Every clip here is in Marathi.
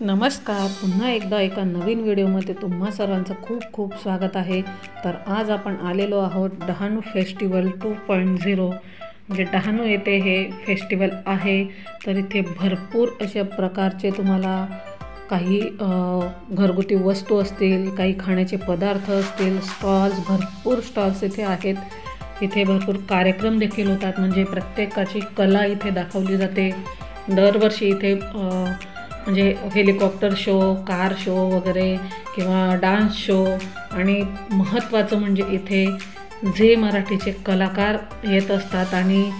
नमस्कार. पुन्हा एकदा एका नवीन व्हिडिओमध्ये तुम्हा सर्वांचं खूप खूप स्वागत आहे. तर आज आपण आलेलो आहोत Dahanu festival two point zero. म्हणजे डहाणू येथे हे फेस्टिवल आहे. तर इथे भरपूर अशा प्रकारचे तुम्हाला काही घरगुती वस्तू असतील काही खाण्याचे पदार्थ असतील स्टॉल्स भरपूर स्टॉल्स इथे आहेत. इथे भरपूर कार्यक्रम देखील होतात. म्हणजे प्रत्येकाची कला इथे दाखवली जाते. दरवर्षी इथे म्हणजे हेलिकॉप्टर शो कार शो वगैरे किंवा डान्स शो आणि महत्त्वाचं म्हणजे इथे जे मराठीचे कलाकार येत असतात आणि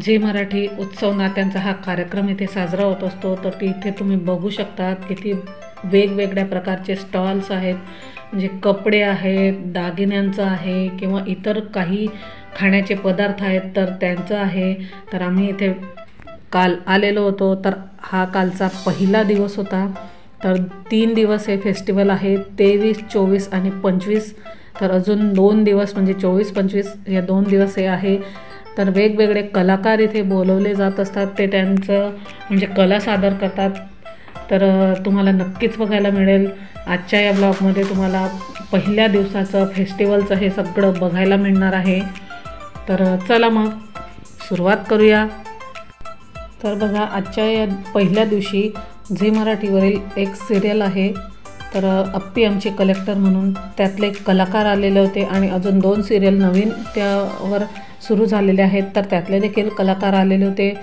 जे मराठी उत्सव नात्यांचा हा कार्यक्रम इथे साजरा होत असतो तर ते इथे तुम्ही बघू शकतात किती वेगवेगळ्या प्रकारचे स्टॉल्स आहेत. म्हणजे कपडे आहेत दागिन्यांचं आहे किंवा इतर काही खाण्याचे पदार्थ आहेत तर त्यांचं आहे. तर आम्ही इथे काल आलेलो होतो तर हा कालचा पहिला दिवस होता. तर तीन दिवस हे फेस्टिवल आहे तेवीस चोवीस आणि पंचवीस. तर अजून दोन दिवस म्हणजे चोवीस पंचवीस या दोन दिवस हे आहे. तर वेगवेगळे कलाकार इथे बोलवले जात असतात. ते त्यांचं म्हणजे कला सादर करतात. तर तुम्हाला नक्कीच बघायला मिळेल. आजच्या या ब्लॉगमध्ये तुम्हाला पहिल्या दिवसाचं फेस्टिवलचं हे सगळं बघायला मिळणार आहे. तर चला मग सुरुवात करूया. तर बघा आजच्या या पहिल्या दिवशी झी मराठीवरील एक सिरियल आहे. तर अप्पी आमचे कलेक्टर म्हणून त्यातले एक कलाकार आलेले होते आणि अजून दोन सिरियल नवीन त्यावर सुरू झालेले आहेत. तर त्यातले देखील कलाकार आलेले होते.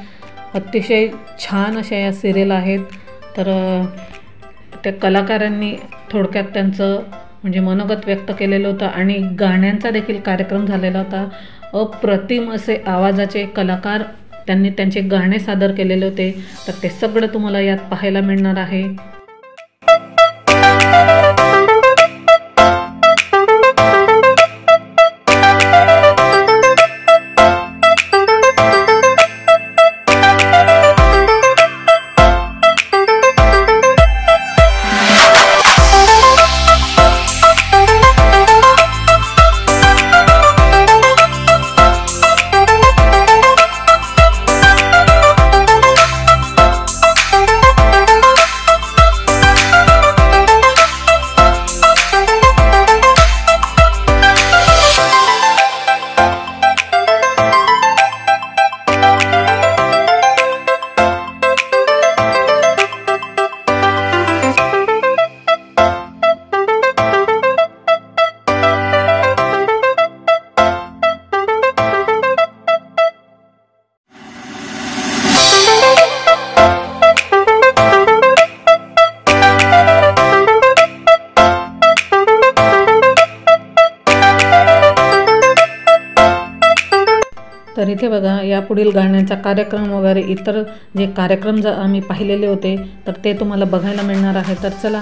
अतिशय छान अशा या सिरियल आहेत. तर त्या कलाकारांनी थोडक्यात त्यांचं म्हणजे मनोगत व्यक्त केलेलं होतं आणि गाण्यांचा देखील कार्यक्रम झालेला होता. अप्रतिम असे आवाजाचे कलाकार त्यांनी त्यांचे गाणे सादर केलेले होते तर ते सगळं तुम्हाला यात पाहायला मिळणार आहे. तर इथे बघा यापुढील गाण्याचा कार्यक्रम वगैरे इतर जे कार्यक्रम जर आम्ही पाहिलेले होते तर ते तुम्हाला बघायला मिळणार आहे. तर चला.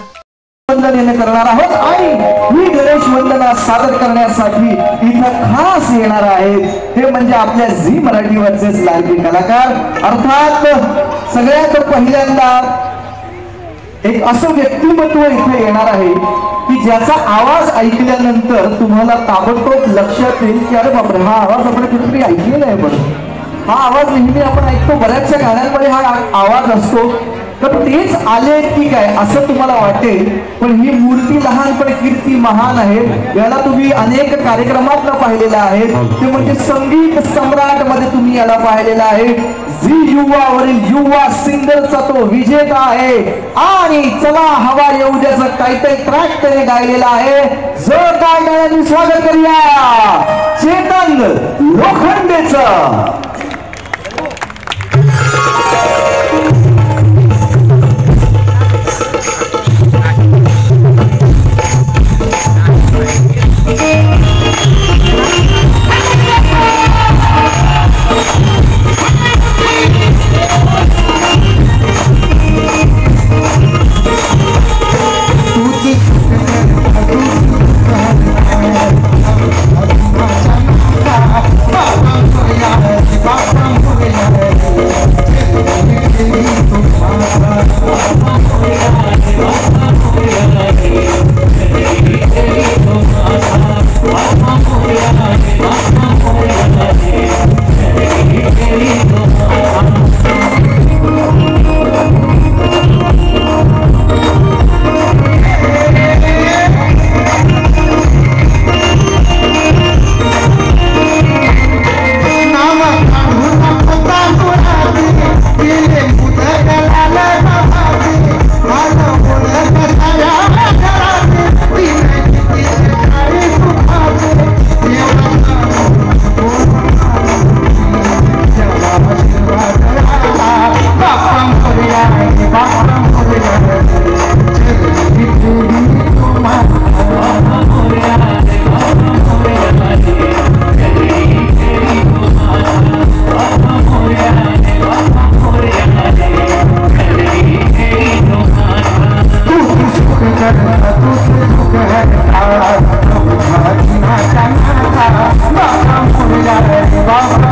करणार आहोत आणि ही गणेश वंदना सादर करण्यासाठी इथं खास येणार आहेत हे म्हणजे आपल्या झी मराठीवरचेच लाडके कलाकार. अर्थात सगळ्यात पहिल्यांदा एक असं व्यक्तिमत्व इथे येणार आहे. ज्याचा आवाज ऐकल्यानंतर तुम्हाला ताबडतोब लक्षात येईल की अरे बापरे हा आवाज आपण कुठेतरी ऐकलेला आहे बरं हा आवाज नेहमी आपण ऐकतो बऱ्याचशा गाण्यांमध्ये हा आवाज असतो. तर तेच आले की काय असं तुम्हाला वाटेल. पण ही मूर्ती लहान पण कीर्ती महान आहे. याला तुम्ही अनेक कार्यक्रमात पाहिलेलं आहे. ते म्हणजे संगीत सम्राटमध्ये तुम्ही याला पाहिलेलं आहे. झी युवावरील युवा सिंगरचा तो विजेता आहे. आणि चला हवा येऊ द्याचं काहीतरी ट्रॅक त्याने गायलेला आहे. जोरदार स्वागत करूया. चेतन लोखंडेचं. आलेले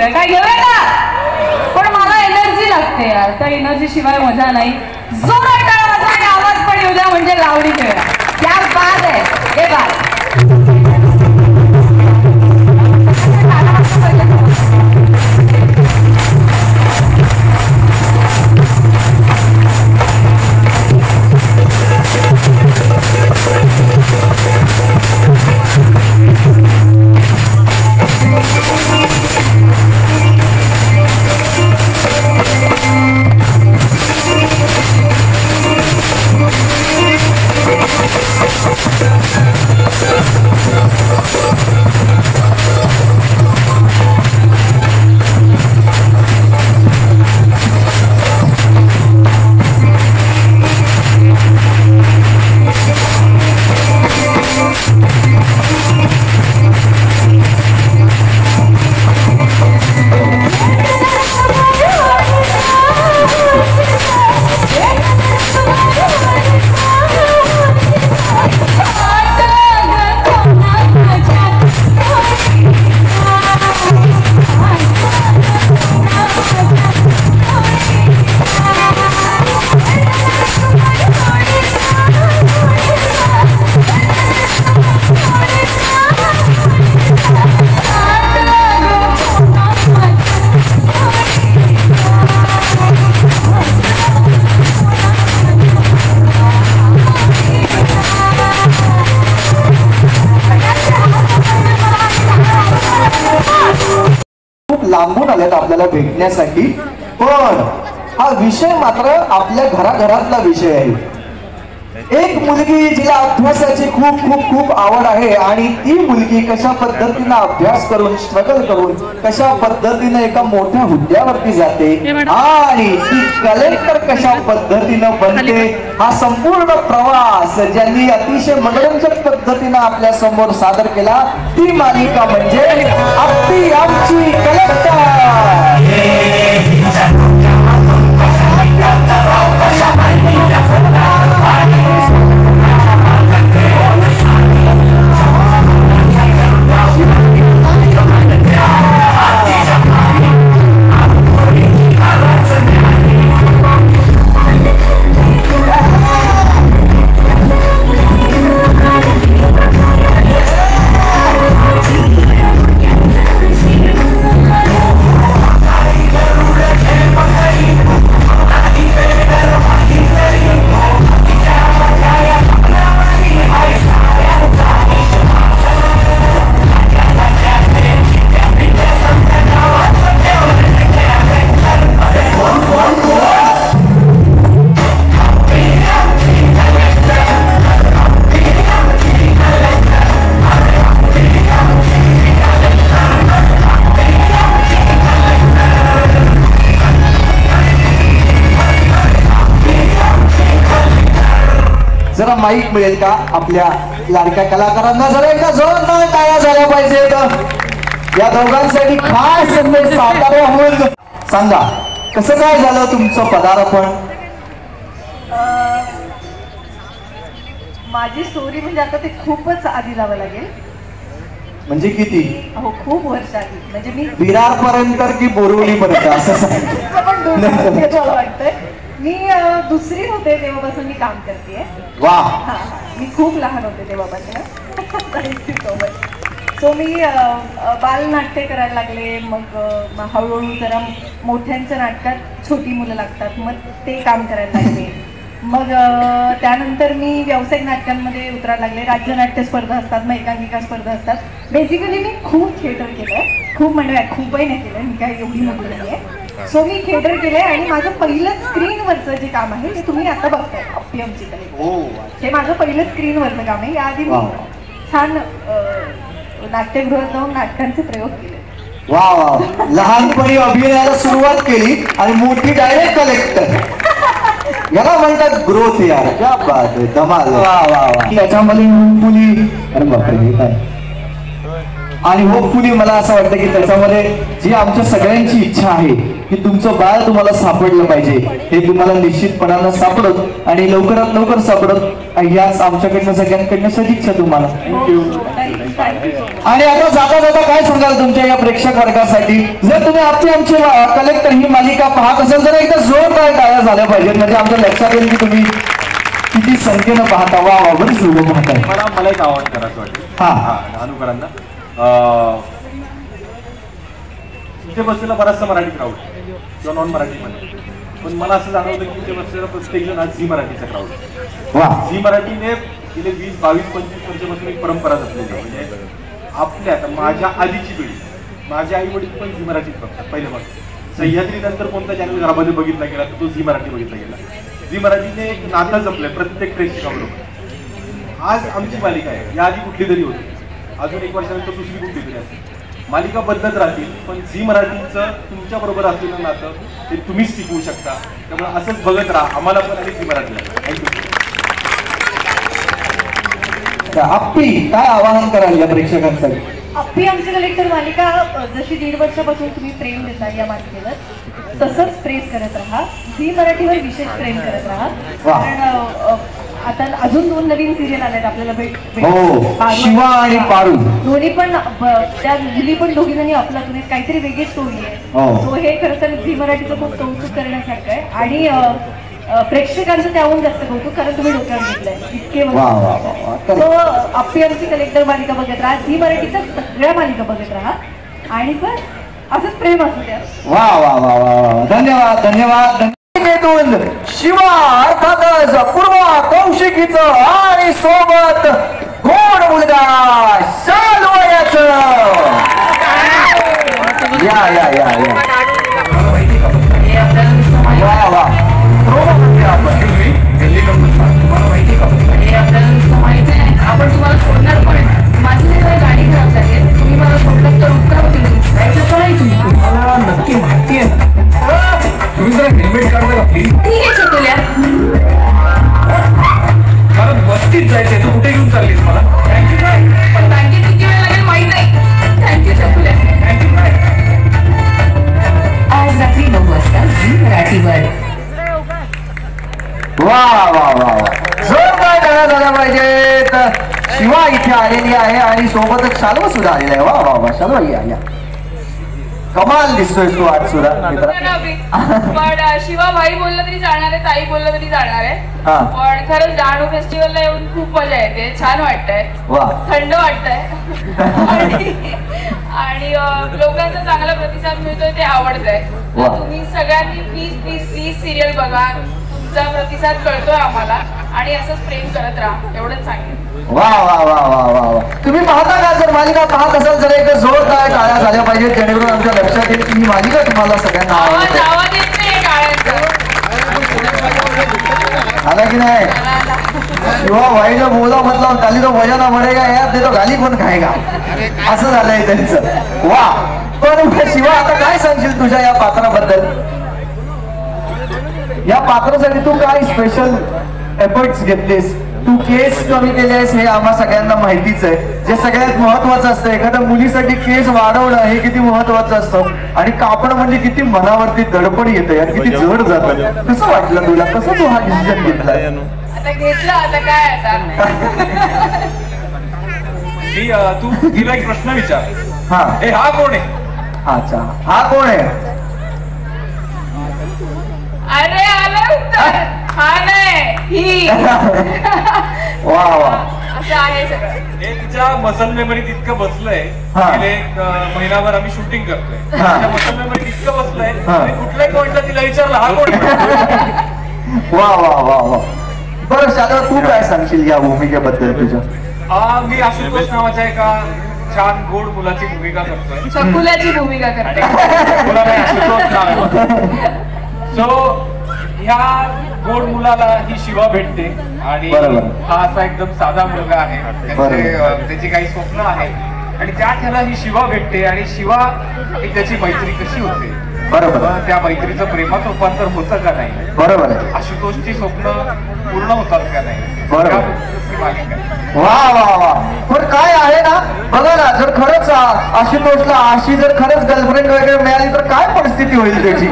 घेऊया काय घेऊया का पण मला एनर्जी लागते यार. त्या एनर्जी शिवाय मजा नाही. जोरात आवाज पण येऊ द्या म्हणजे लावणी घेऊया त्या बाद आहे. हे बाद. आपल्याला भेटण्यासाठी. पण हा विषय मात्र आपल्या घराघरातला विषय आहे. एक मुलगी जिला अभ्यासाची खूप खूप खूप आवड आहे आणि ती मुलगी कशा पद्धतीनं अभ्यास करून स्ट्रगल करून कशा पद्धतीनं एका मोठ्या हुद्द्यावरती जाते आणि ती कलेक्टर कशा पद्धतीनं बनते हा संपूर्ण प्रवास ज्यांनी अतिशय मनोरंजक पद्धतीनं आपल्यासमोर सादर केला ती मालिका म्हणजे आपली आमची कलेक्टर माईक मिळेल का आपल्या लाडक्या कलाकारांना? जरा एकदा जोरदार टाळ्या झाल्या पाहिजेत या दोघांसाठी खास संदेश साताऱ्याहून सांगा कसं काय झालं तुमचं पदार्पण? माझी स्टोरी म्हणजे आता ते खूपच आधी जावं लागेल. म्हणजे किती? हो खूप वर्ष आधी म्हणजे मी विरार पर्यंत की बोरिवली पर्यंत असं सांग. तुमचं पण वाटतंय. मी दुसरी होते तेव्हापासून मी काम करते वा. हा मी खूप लहान होते तेव्हापासून. सो मी बालनाट्य करायला लागले. मग हळूहळू जरा मोठ्यांच्या नाटकात छोटी मुलं लागतात. मग ते काम करायला लागले. मग त्यानंतर मी व्यावसायिक नाटकांमध्ये उतरायला लागले. राज्यनाट्य स्पर्धा असतात मग एकांकिका स्पर्धा असतात. बेसिकली मी खूप थिएटर केलं आहे खूप म्हणजे खूपही नाही केलं मी काय एवढी नाही आहे सो मी थिएटर केलं आहे आणि माझं पहिलं स्क्रीनवरचं जे काम आहे ते तुम्ही आता बघताय पीएमची कलेक्ट हे. माझं पहिलं स्क्रीनवरचं काम आहे. याआधी मी वा. छान अं, नाट्यगृहात जाऊन नाटकांचे प्रयोग केले. वा वा लहानपणी अभिनयाला सुरुवात केली आणि मोठी डायरेक्ट कलेक्टर याला म्हणतात ग्रोथ यार. क्या बात आहे. धमाल. वा वा वा त्याच्यामध्ये होपफुली अरे बापरे हे काय? आणि होपफुली मला असं वाटतं की त्याच्यामध्ये जी आमच्या सगळ्यांची इच्छा आहे की तुमचं बाळ तुम्हाला सापडलं पाहिजे. हे तुम्हाला निश्चितपणानं सापडत आणि लवकरात लवकर सापडत याच आमच्याकडनं सगळ्यांकडनं सदिच्छा तुम्हाला. आणि आता जाता जाता काय सांगाल तुमच्या या प्रेक्षक वर्गासाठी? जर तुम्ही आपली आमची कलेक्टर ही मालिका पाहत असाल तर एकदा जोरदार टाळ्या झाल्या पाहिजेत. म्हणजे आमच्या लक्षात येईल की तुम्ही किती संख्येनं पाहता. वा वा बरीच लोक पाहताय मला मला एक आव्हान करायचं वाटतं. हा. हा अनुकरांना इथे बसलेला बराचसा मराठी क्राऊड किंवा नॉन मराठी मध्ये पण मला असं जाणवलं की इथे बसलेला प्रत्येक जण हा झी मराठीचा क्राऊड झी मराठीने गेले वीस बावीस पंचवीस वर्षापासून एक परंपरा जपलेली आहे. म्हणजे आपल्या आता माझ्या आधीची पिढी माझे आई वडील पण झी मराठीत बघतात पहिल्यापासून सह्याद्री नंतर कोणता चॅनल घरामध्ये बघितला गेला तर तो झी मराठी बघितला गेला. झी मराठीने एक नातं जपलंय प्रत्येक प्रेक्षकाबरोबर आज आमची मालिका आहे. याआधी कुठली तरी होती. अजून एक वर्षानंतर दुसरी कुठली तरी असेल मालिका बदलत राहतील पण झी मराठीचं तुमच्या बरोबर असलेलं नातं ते तुम्हीच टिकवू शकता. त्यामुळे असंच बघत राहा. आम्हाला पण आणि झी मराठीला थँक्यू आप्पी काय आवाहन कराल या प्रेक्षकांसाठी? अप्पी आमची कलेक्टर मालिका जशी दीड वर्षापासून तुम्ही प्रेम देता या मालिकेवर तसंच प्रेम करत राहा. झी मराठीवर विशेष प्रेम करत राहा. वा. कारण आता अजून दोन नवीन सिरियल आलेत आपल्याला भेट हो, शिवा आणि पारू. दोन्ही पण त्या मुली पण दोघी जणी आपल्यातून आहेत काहीतरी वेगळी स्टोरी आहे. हो. सो हे खरं तर झी मराठीचं खूप कौतुक करण्यासारखं आहे. आणि प्रेक्षकांचं त्याहून जास्त कौतुक कारण तुम्ही डोक्यावर घेतलंय. इतके सो आपली आमची कलेक्टर मालिका बघत राहा. झी मराठीच्या सगळ्या मालिका बघत राहा. आणि पण असंच प्रेम असू द्या. वा वा वा वा धन्यवाद धन्यवाद. शिवा अर्थातच पूर्वा कौशिकीच आणि सोबत गोड मुलगा शालवयाच या या या. शालव सुद्धा आलेला आहे वा वा वा शालवा या या कमाल दिसतोय तू आज सुद्धा मित्र पण शिवा भाई बोललं तरी चालणार आहे ताई बोललं तरी चालणार आहे. हा. पण खरंच डहाणू फेस्टिवलला येऊन खूप मजा येते छान वाटतंय. वा. थंड वाटतंय. आणि आणि अ, लोकांचा चांगला प्रतिसाद मिळतोय ते आवडतंय. वा. तुम्ही सगळ्यांनी प्लीज प्लीज प्लीज सिरियल बघा. तुमचा प्रतिसाद कळतोय आम्हाला आणि असंच प्रेम करत राहा. एवढंच सांगेन. वा वा वा वा वा वा. तुम्ही पाहता का? जर मालिका पाहत असाल तर एक जोरदार टाळ्या झाल्या पाहिजेत जेणेकरून आमच्या लक्षात येईल की ही मालिका तुम्हाला सगळ्यांना आवाज आवडते. आवाज येत नाही आला की नाही? शिवा भाई जो बोला मतलब गाली तो वजन मरेगा यार ते तो गाली कोण खाएगा असं झालंय त्यांचं. वा. पण शिवा आता काय सांगशील तुझ्या या पात्राबद्दल? या पात्रासाठी तू काय स्पेशल एफर्ट्स घेतलीस? तू केस कमी केले आहेस हे आम्हा सगळ्यांना माहितीच आहे. जे सगळ्यात महत्वाचं असतं एखाद्या मुलीसाठी केस वाढवणं हे किती महत्वाचं असतं. आणि कापण म्हणजे किती मनावरती दडपण येतं यार किती जड जातं. कसं वाटलं तुला? कसं तू हा डिसिजन घेतला? आता घेतलं आता काय आता? मी अं, तू तिला एक प्रश्न विचार. हा. ए हा कोण आहे? अच्छा. हा कोण आहे? अरे हा? नाही ही. वा वा. असं आहे सगळं. हे तिच्या मसल मेमरीत इतकं बसलंय. हा. गेले एक अं, महिनाभर आम्ही शूटिंग करतोय. हा. तिच्या मसल मेमरीत इतकं बसलंय. हा. कुठल्याही पॉइंटला तिला विचारलं हा कोण? आहे वा वा वा वा. बरं शाला तू काय सांगशील या भूमिकेबद्दल तुझ्या? आ, मी आशुतोष नावाच्या एका छान गोड मुलाची भूमिका करतोय. चकुल्याची भूमिका करते मुला नाही, आशुतोष नाव सो ह्या गोड मुलाला ही शिवा भेटते. आणि बरोबर. हा असा एकदम साधा मुलगा आहे. त्याचे बरोबर. अ, त्याची काही स्वप्न आहेत आणि त्या ह्याला ही शिवा भेटते. आणि शिवा एक त्याची मैत्री कशी होते? बरोबर. त्या मैत्रीचं प्रेमात रूपांतर होतं का नाही? बरोबर. आहे आशुतोषची स्वप्न पूर्ण होतात का नाही? बरोबर. त्याबद्दलची मालिका आहे. वा वा वा. पण काय आहे ना बघा ना जर खरंच आ- आशुतोषला अशी जर खरंच गर्लफ्रेंड वगैरे मिळाली तर काय परिस्थिती होईल त्याची?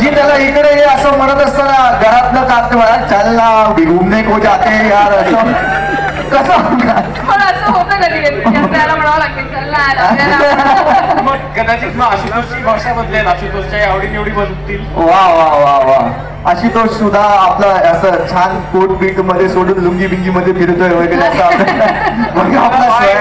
जी त्याला इकडे ये असं म्हणत असताना घरातलं कागद म्हणा चल ना घुमने को जाते यार. असं कसं? पण की मग कदाचित मग आशुतोषची भाषा बदलेल आशुतोषच्या आवडीनिवडी बदलतील. वा वा वा वा. आशुतोष सुद्धा आपला असं छान कोट बीटमध्ये सोडून लुंगी बिंगी मध्ये फिरतोय वगैरे असं आपलं- मग आपला भाई,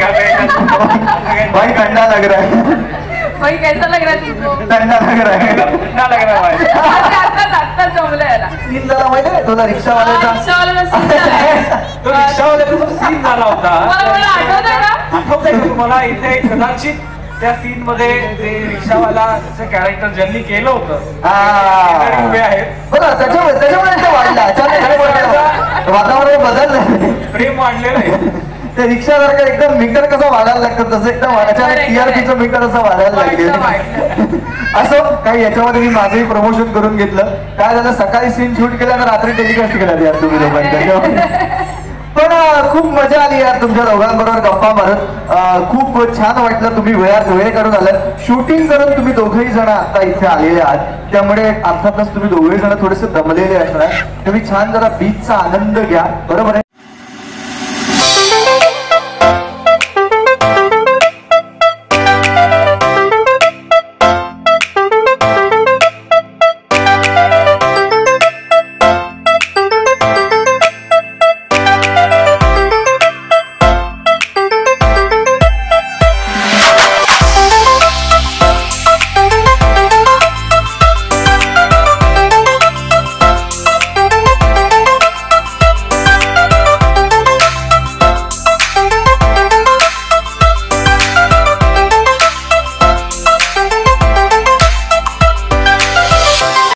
खाते ठंडा लग रहा है भाई कैसा लग रहा है तुमको? लग रहा है? लग रहा है भाई. आत्ताच आत्ताच जमलं याला. सीन झाला माहिती आहे तुला रिक्षावाल्याचा? रिक्षावाल्याला सीन झालाय. तो रिक्षावाल्याचा जो सीन झाला होता. मला मला आठवतंय का? आठवतंय का तुम्हाला? इथे कदाचित त्या सीन मध्ये जे रिक्षावालाचं कॅरेक्टर ज्यांनी केलं होतं उभे हा. आहेत. बघा त्याच्यामुळे त्याच्यामुळे ते वाढलं. वातावरण बदललं. प्रेम वाढलेलं आहे. ते रिक्षासारखं एकदम मीटर कसं वाढायला लागतं तसं एकदम अचानक टीआरपीचं मीटर असं वाढायला लागले असं काही याच्यामध्ये मी माझंही प्रमोशन करून घेतलं. काय झालं सकाळी सीन शूट केला आणि रात्री टेलिकास्ट केला यार तुम्ही लोकांच्या पण खूप मजा आली यार तुमच्या दोघांबरोबर गप्पा मारत. खूप छान वाटलं तुम्ही वेळात वेळ काढून आलात. शूटिंग करून तुम्ही दोघही जण आता इथे आलेले आहात. त्यामुळे अर्थातच तुम्ही दोघे जण थोडेसे दमलेले असणार. तुम्ही छान जरा बीचचा आनंद घ्या. बरोबर आहे?